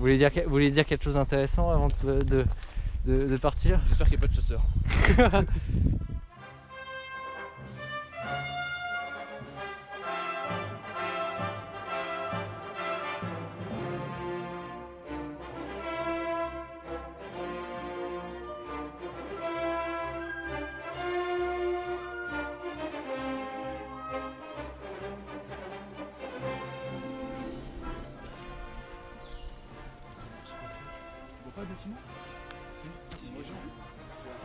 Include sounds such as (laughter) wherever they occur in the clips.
Vous voulez dire, vous voulez dire quelque chose d'intéressant avant de, de, de- de partir? J'espère qu'il n'y a pas de chasseurs. (laughs)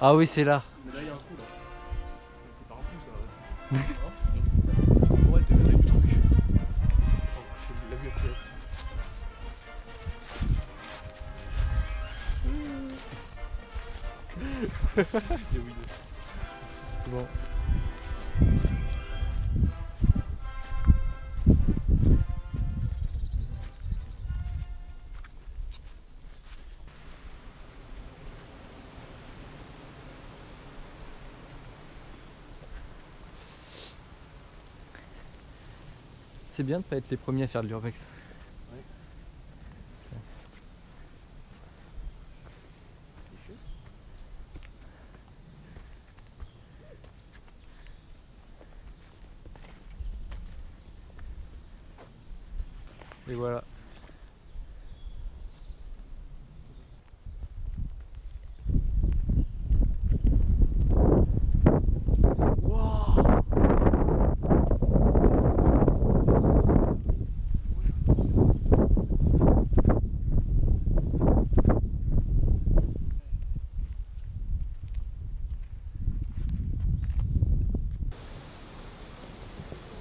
Ah oui, c'est là. Mais là, il y a un trou là. C'est pas un trou ça. Hein (laughs) (laughs) C'est bien de pas être les premiers à faire de l'urbex. Et voilà.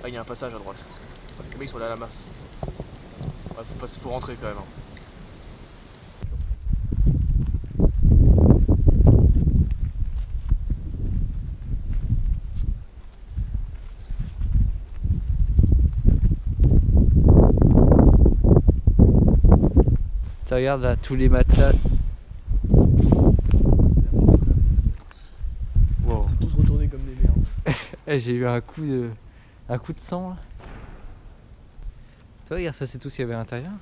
Ah, il y a un passage à droite. Les mecs sont là à la masse. Ouais, faut, passer- faut rentrer quand même. hein. Tu regardes là tous les matelas. Wow. C'est tous retournés comme des merdes. (laughs) Eh, j'ai eu un coup de un coup de sang là. Tu regarde ça c'est tout ce qu'il y avait à l'intérieur.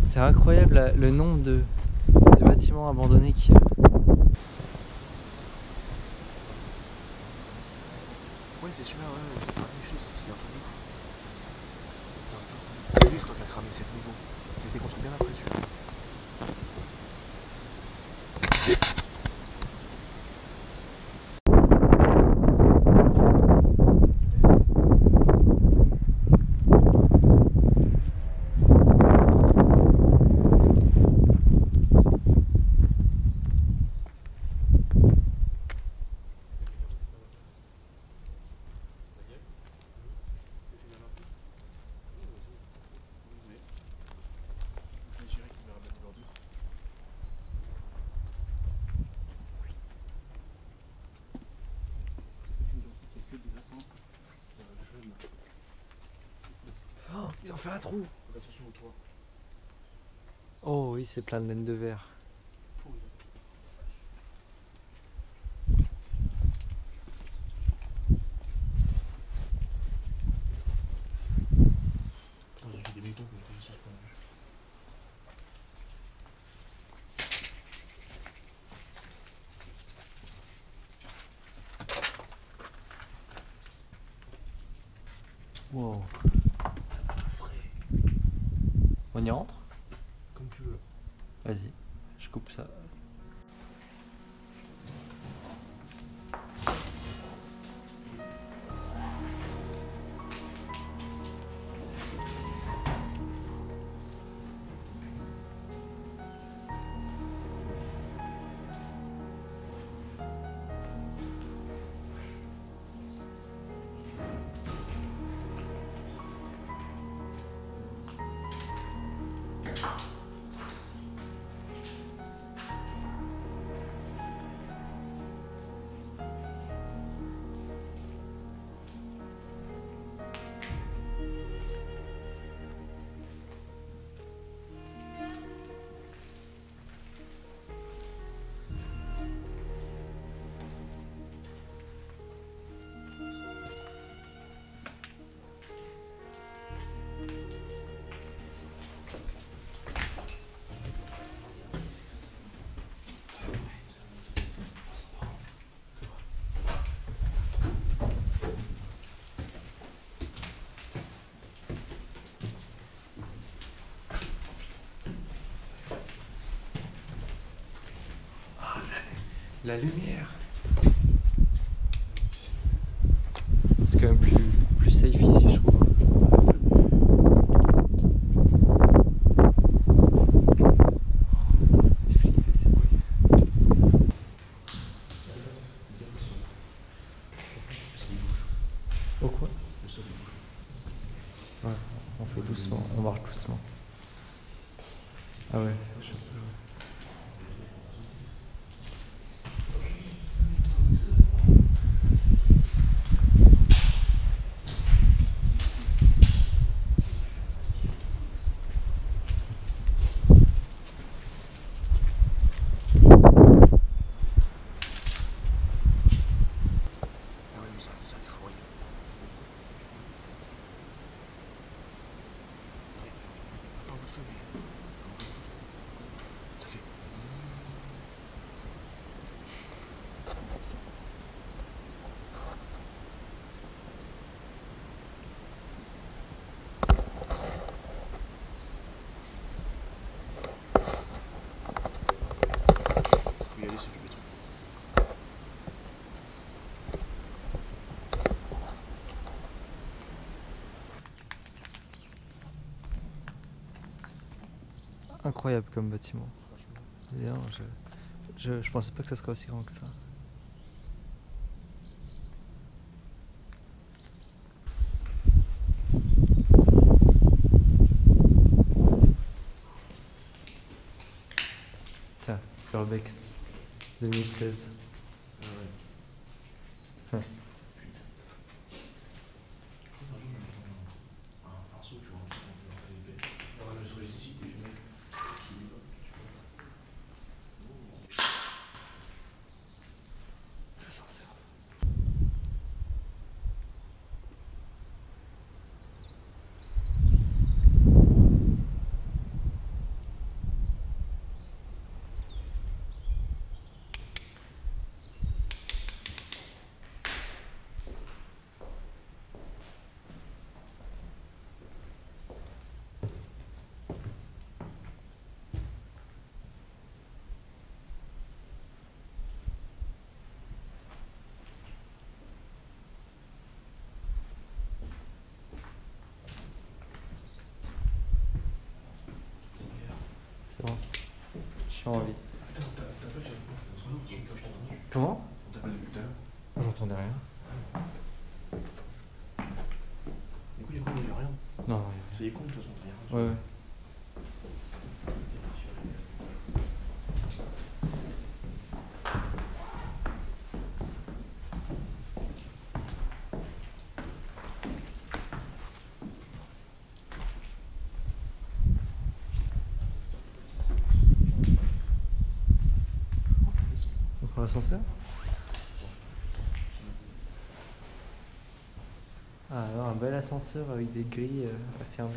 C'est incroyable le nombre de, de bâtiments abandonnés qu'il y a. Ouais, c'est celui-là, ouais. j'ai pas réfléchi, c'est c'est un truc. C'est un truc. C'est lui, qui a cramé cette niveau. Il était construit bien après celui-là. Ont fait un trou. Attention au toit. Oh oui, c'est plein de laine de verre. Putain, j'ai vu des bétons que j'ai sur le Wow. Frais. On y rentre Comme tu veux. Vas-y, je coupe ça. 아. La lumière. C'est quand même plus, plus safe ici, je trouve. Au quoi? Ouais, on fait doucement, on marche doucement. Ah ouais, peux. Ah ouais, mais ça, ça fait fourrer. Ouais, Pas en mode feu, mais. Ça fait. Faut y aller, c'est du béton. Incroyable comme bâtiment. Non, je, je, je pensais pas que ça serait aussi grand que ça. Tiens, Urbex 2016. Ouais. L'ascenseur. C'est bon. Je suis en vie. Comment J'entendais rien. Du coup, il y a rien. Non, non, C'est con de toute façon, rien. rien. Ouais, ouais. On prend Ah, alors un bel ascenseur avec des grilles euh, à fermer.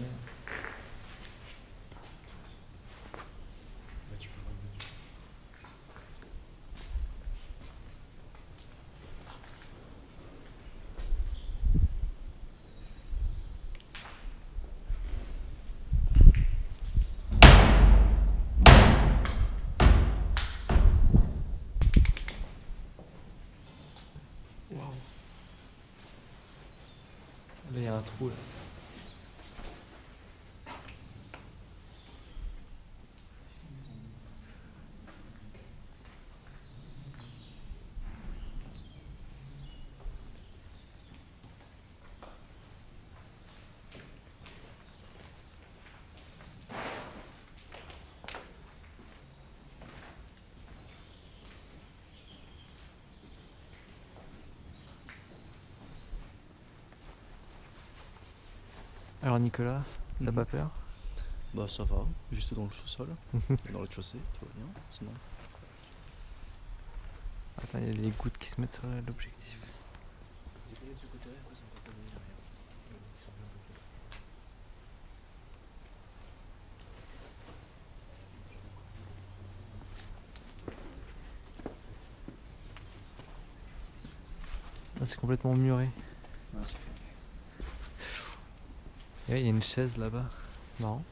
Là, il Alors Nicolas, t'as Mhm. pas peur? Bah, ça va, juste dans le sous-sol. (laughs) dans le chaussée, tout va bien. Sinon. Attends, il y a des gouttes qui se mettent sur l'objectif. Ah, c'est complètement muré. Et ouais, il y a une chaise là-bas. Marrant.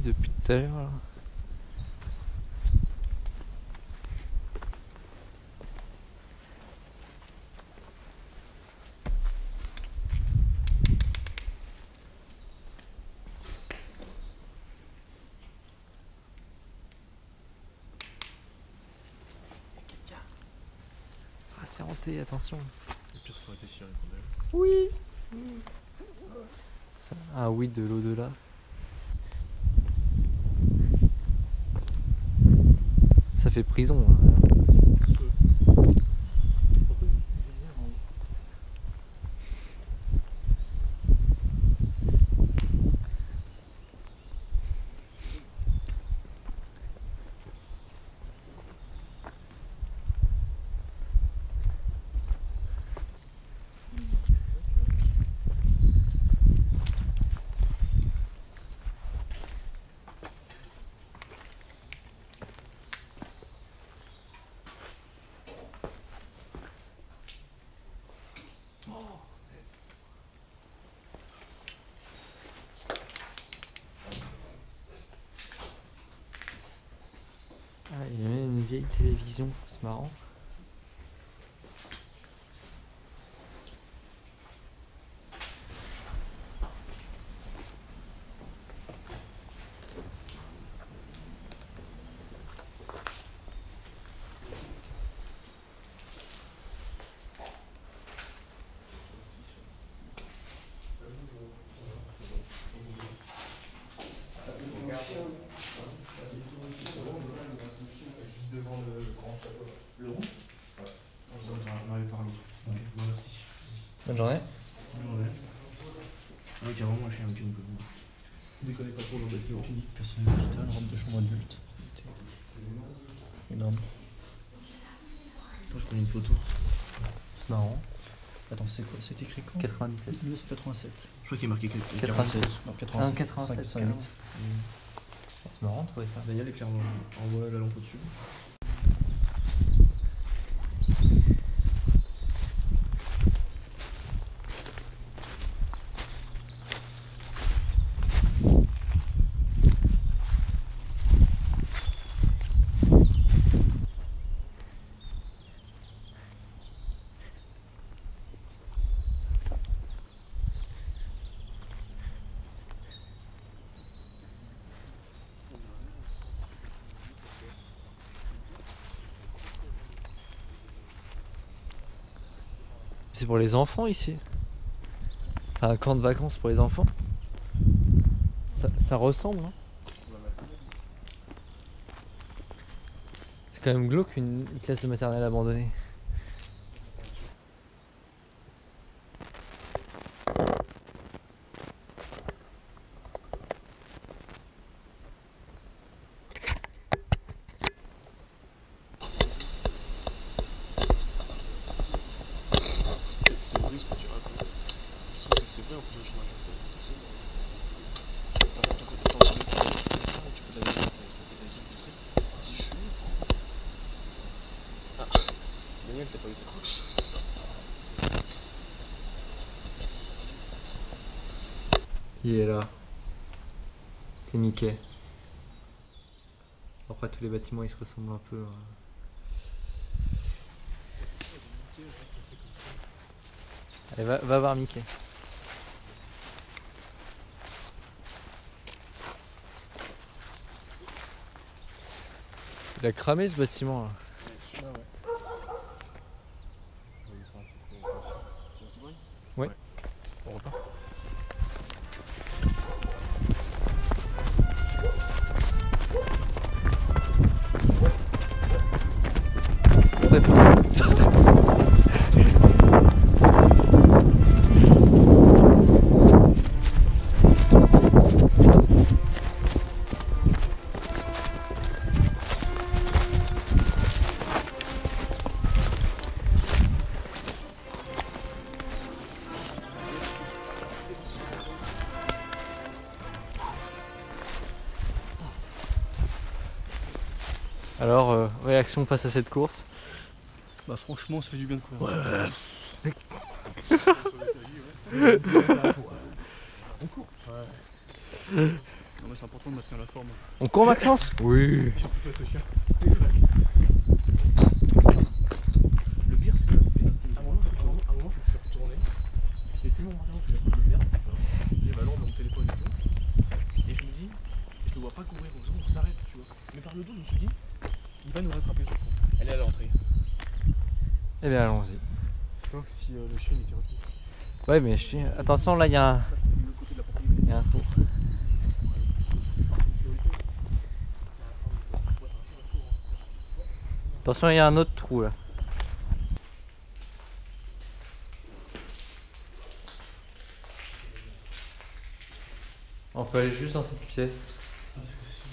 tout à l'heure. là. Quelqu'un. Attention. Le pire, ça aurait été répondait. Oui. Ça- Ah oui, de l'au-delà. Ça fait prison. hein. Pourquoi il dit rien en haut Ah, il y a même une vieille télévision, c'est marrant. On avait parlé. Ok, bon, merci. Bonne journée. Ouais, carrément, moi je suis un petit peu. Déconnez pas trop dans le bâtiment. Personnelle hôpital, robe de chambre adulte. Énorme. Je prends une photo. C'est marrant. Attends, c'est quoi C'est écrit quand? 97. 1987. Je crois qu'il est marqué 87. Non, Ah, 87. 87, 5, carrément. Ah, C'est marrant de trouver ça. Y a l'éclair en voit la lampe au-dessus. C'est pour les enfants ici. C'est un camp de vacances pour les enfants. Ça, ça ressemble, hein C'est quand même glauque une classe de maternelle abandonnée. C'est vrai ce que tu racontes. Je trouve que c'est vrai en plus le chemin inversé. Tu sais. Par exemple, quand t'es dans une école, tu peux la dire, t'as des yeux, tu sais. Je suis nul. Ah, Daniel, t'as pas eu tes crocs Il est là. C'est Mickey. Après tous les bâtiments ils se ressemblent un peu. hein. Allez, va, va voir Mickey. Il a cramé ce bâtiment là. Alors, euh, réaction face à cette course? Bah, franchement, ça fait du bien de courir. Non, mais c'est important de maintenir la forme. On court Maxence? Oui. Surtout face au chien. Le pire, c'est que À un moment, à un moment- à un moment, je me suis retourné. J'ai plus mon marteau que j'ai pris le verre. J'ai lampe dans mon téléphone et tout. Et je me dis, je le vois pas courir, donc on s'arrête, tu vois. Mais par le dos, je me suis dit, il va nous rattraper. par contre. Elle est à l'entrée. Eh bien allons-y. Sauf si euh, le chien était retenu. Ouais mais je suis... Attention là il y a un... Il y a un trou. Attention il y a un autre trou là. On peut aller juste dans cette pièce. Ah, c'est possible.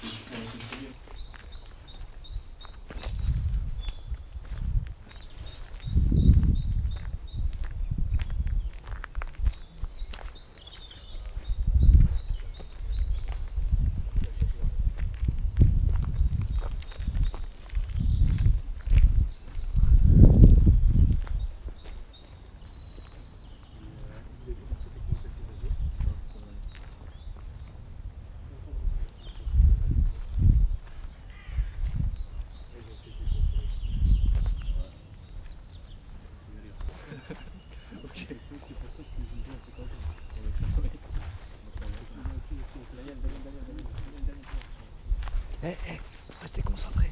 C'est super, c'est trop bien. Eh eh, restez concentrés.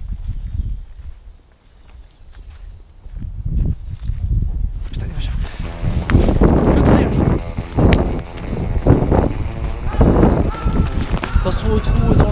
Putain les machins. Putain, les machins. Attention au trou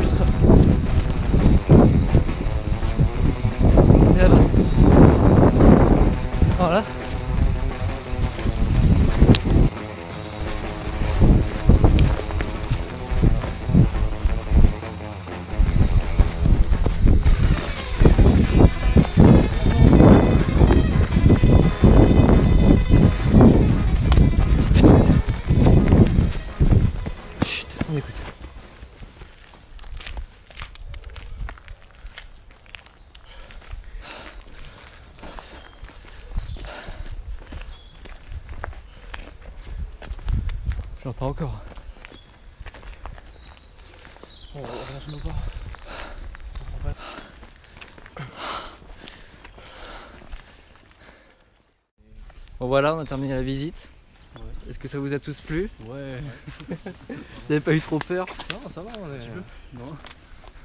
voilà, on a terminé la visite. Ouais. Est-ce que ça vous a tous plu? Ouais. (laughs) Vous n'avez pas eu trop peur? Non, ça va, on est. petit peu. Non.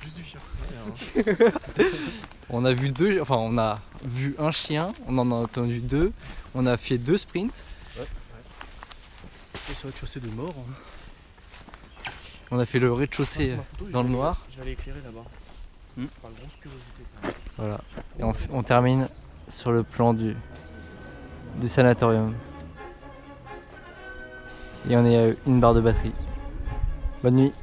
Juste du chien. (laughs) On a vu deux, enfin on a vu un chien, on en a entendu deux, on a fait deux sprints, C'est vrai que chaussée de mort. hein. on a fait le rez-de-chaussée je dans le noir. Je vais aller éclairer là-bas. Hmm. Voilà. Et on, on termine sur le plan du, du sanatorium. Et on est à une barre de batterie. Bonne nuit.